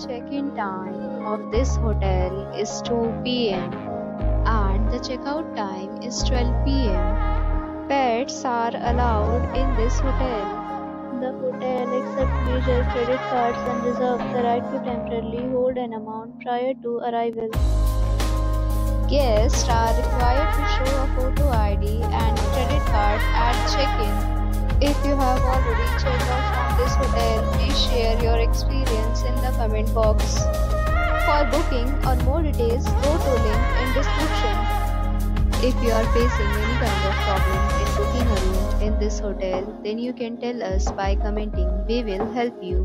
Check-in time of this hotel is 2 p.m. and the checkout time is 12 p.m. Pets are allowed in this hotel. The hotel accepts major credit cards and reserves the right to temporarily hold an amount prior to arrival. Guests are required If you have already checked out this hotel, please share your experience in the comment box. For booking or more details, go to link in description. If you are facing any kind of problem in booking a room in this hotel, then you can tell us by commenting. We will help you.